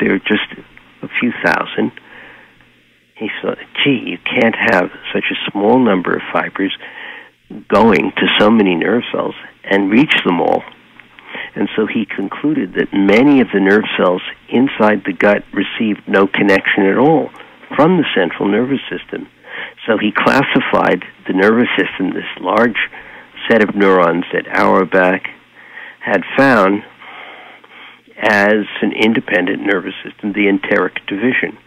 there are just a few thousand. He thought, gee, you can't have such a small number of fibers going to so many nerve cells and reach them all. And so he concluded that many of the nerve cells inside the gut received no connection at all from the central nervous system. So he classified the nervous system, this large set of neurons that Auerbach had found, as an independent nervous system, the enteric division.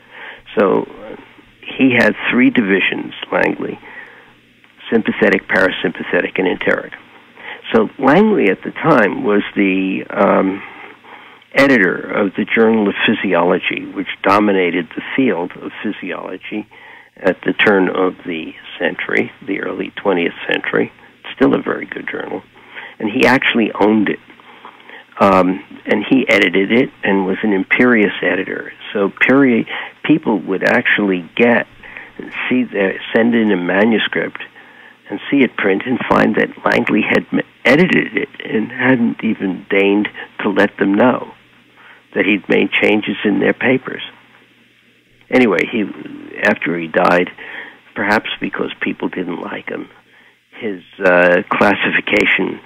So he had three divisions, Langley sympathetic, parasympathetic, and enteric. So Langley at the time was the um, editor of the Journal of Physiology, which dominated the field of physiology at the turn of the century, the early 20th century. It's Still a very good journal. And he actually owned it. Um, and he edited it and was an imperious editor. So peri- people would actually get, see, their, send in a manuscript and see it print and find that Langley had edited it and hadn't even deigned to let them know that he'd made changes in their papers. Anyway, he after he died, perhaps because people didn't like him, his uh, classification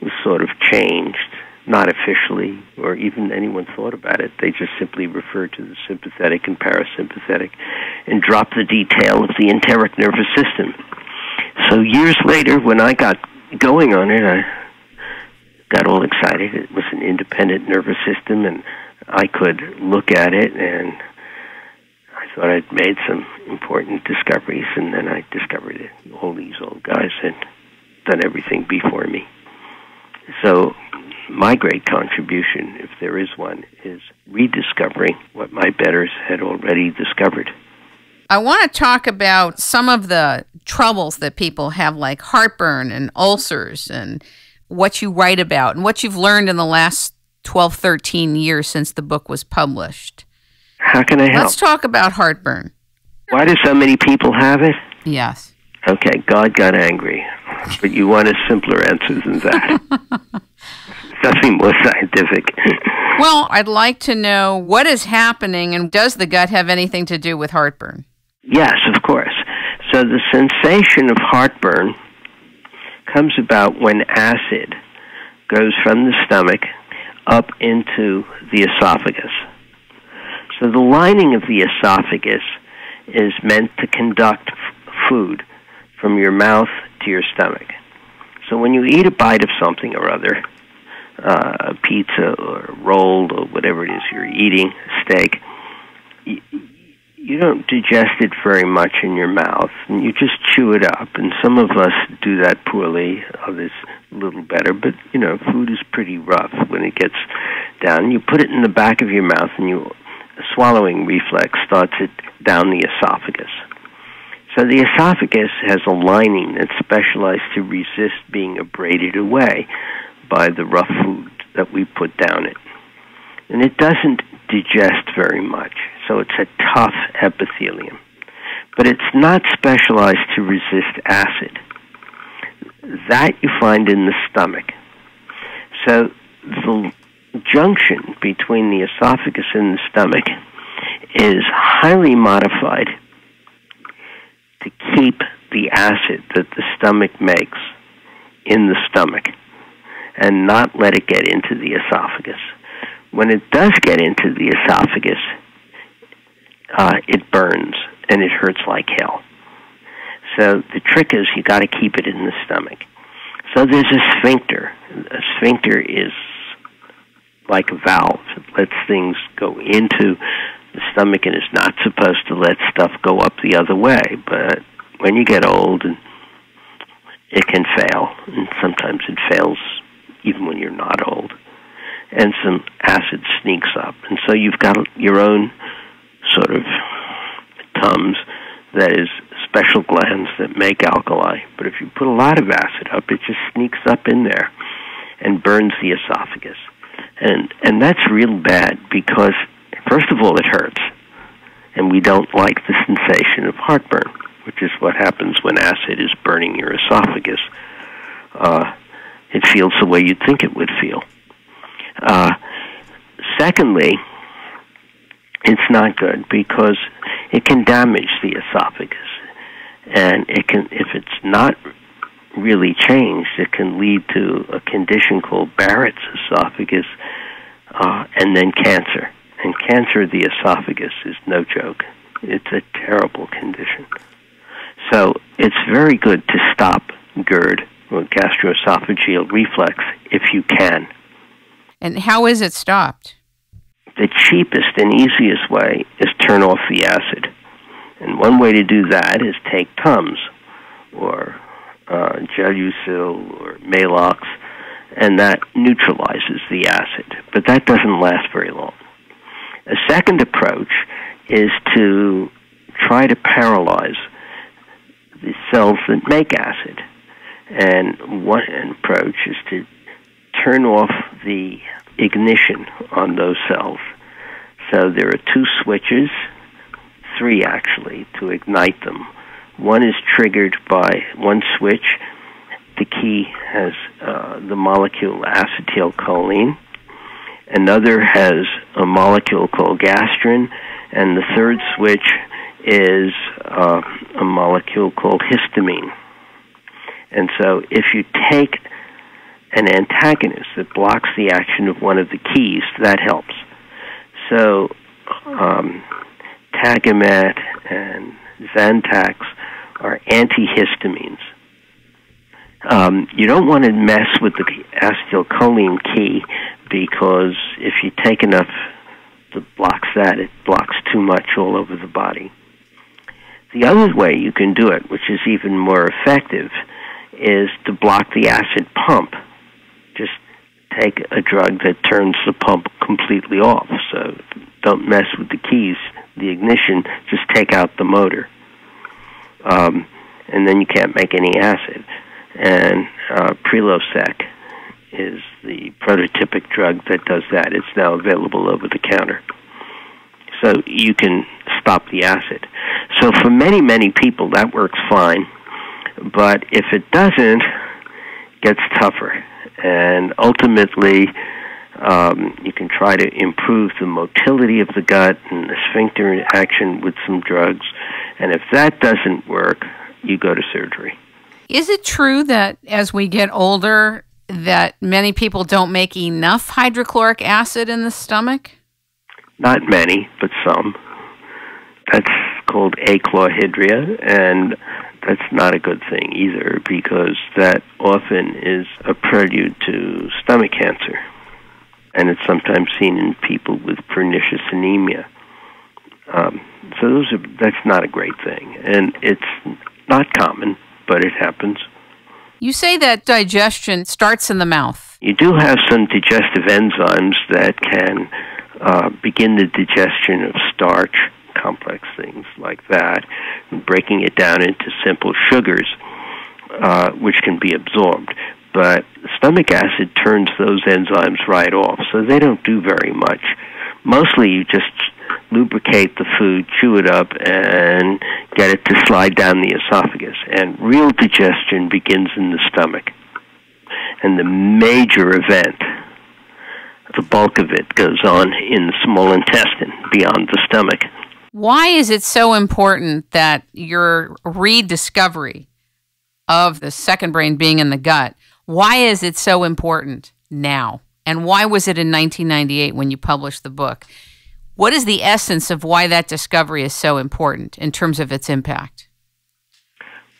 was sort of changed, not officially, or even anyone thought about it. They just simply referred to the sympathetic and parasympathetic and dropped the detail of the enteric nervous system. So years later, when I got going on it, I got all excited. It was an independent nervous system, and I could look at it, and I thought I'd made some important discoveries, and then I discovered it. All these old guys had done everything before me. So my great contribution, if there is one, is rediscovering what my betters had already discovered. I want to talk about some of the troubles that people have, like heartburn and ulcers, and what you write about and what you've learned in the last 12, 13 years since the book was published. How can I help? Let's talk about heartburn. Why do so many people have it? Yes. Okay, God got angry. But you want a simpler answer than that. Nothing more scientific. well, I'd like to know what is happening and does the gut have anything to do with heartburn? Yes, of course. So the sensation of heartburn comes about when acid goes from the stomach up into the esophagus. So the lining of the esophagus is meant to conduct f- food from your mouth to your stomach. So when you eat a bite of something or other, uh, a pizza or rolled or whatever it is you're eating, steak, you don't digest it very much in your mouth, and you just chew it up. And some of us do that poorly, others a little better. But you know, food is pretty rough when it gets down. You put it in the back of your mouth, and you swallowing reflex starts it down the esophagus. So the esophagus has a lining that's specialized to resist being abraded away by the rough food that we put down it. And it doesn't digest very much so it's a tough epithelium. But it's not specialized to resist acid. That you find in the stomach. So the junction between the esophagus and the stomach is highly modified to keep the acid that the stomach makes in the stomach and not let it get into the esophagus. When it does get into the esophagus, uh, it burns and it hurts like hell. So the trick is you got to keep it in the stomach. So there's a sphincter. A sphincter is like a valve. It lets things go into the stomach and is not supposed to let stuff go up the other way. But when you get old, it can fail, and sometimes it fails even when you're not old, and some acid sneaks up, and so you've got your own sort of tums that is special glands that make alkali. But if you put a lot of acid up, it just sneaks up in there and burns the esophagus. And and that's real bad because first of all it hurts. And we don't like the sensation of heartburn, which is what happens when acid is burning your esophagus. Uh, it feels the way you'd think it would feel. Uh, secondly, it's not good because it can damage the esophagus, and it can if it's not really changed, it can lead to a condition called Barrett's esophagus, uh, and then cancer. And cancer of the esophagus is no joke. It's a terrible condition. So it's very good to stop GERD or gastroesophageal reflux if you can. And how is it stopped? The cheapest and easiest way is turn off the acid. And one way to do that is take Tums or uh, Gelusil or Maalox, and that neutralizes the acid. But that doesn't last very long. A second approach is to try to paralyze the cells that make acid. And one approach is to turn off the ignition on those cells. So there are two switches, three actually, to ignite them. One is triggered by one switch. The key has uh, the molecule acetylcholine. Another has a molecule called gastrin, and the third switch is uh, a molecule called histamine. And so, if you take an antagonist that blocks the action of one of the keys, that helps. So, um, Tagamet and Zantac are antihistamines. Um, you don't want to mess with the acetylcholine key because if you take enough that blocks that, it blocks too much all over the body. The other way you can do it, which is even more effective, is to block the acid pump. Just take a drug that turns the pump completely off. So don't mess with the keys, the ignition, just take out the motor um, and then you can't make any acid. And uh, Prilosec is the prototypic drug that does that. It's now available over the counter. So you can stop the acid. So for many, many people, that works fine. But if it doesn't, it gets tougher. And ultimately, um, you can try to improve the motility of the gut and the sphincter action with some drugs. And if that doesn't work, you go to surgery. Is it true that as we get older, that many people don't make enough hydrochloric acid in the stomach? Not many, but some. That's called achlorhydria, and that's not a good thing either because that often is a prelude to stomach cancer. And it's sometimes seen in people with pernicious anemia. Um, so those are, that's not a great thing, and it's not common, but it happens. You say that digestion starts in the mouth. You do have some digestive enzymes that can uh, begin the digestion of starch, complex things like that, breaking it down into simple sugars, uh, which can be absorbed. But stomach acid turns those enzymes right off, so they don't do very much. Mostly, you just lubricate the food, chew it up, and get it to slide down the esophagus. And real digestion begins in the stomach. And the major event, the bulk of it, goes on in the small intestine beyond the stomach. Why is it so important that your rediscovery of the second brain being in the gut, why is it so important now? And why was it in 1998 when you published the book? What is the essence of why that discovery is so important in terms of its impact?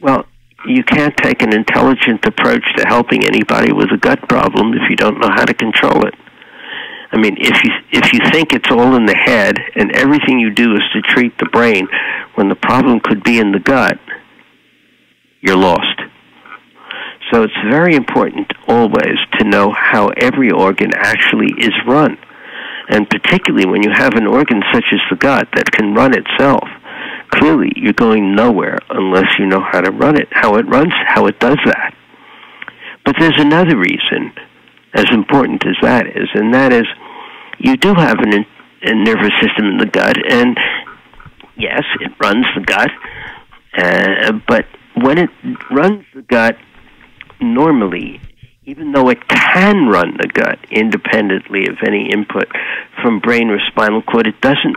Well, you can't take an intelligent approach to helping anybody with a gut problem if you don't know how to control it. I mean, if you if you think it's all in the head and everything you do is to treat the brain when the problem could be in the gut, you're lost. So it's very important always to know how every organ actually is run. And particularly when you have an organ such as the gut that can run itself, clearly you're going nowhere unless you know how to run it, how it runs, how it does that. But there's another reason, as important as that is, and that is you do have an, a nervous system in the gut, and yes, it runs the gut, uh, but when it runs the gut normally, even though it can run the gut independently of any input from brain or spinal cord, it doesn't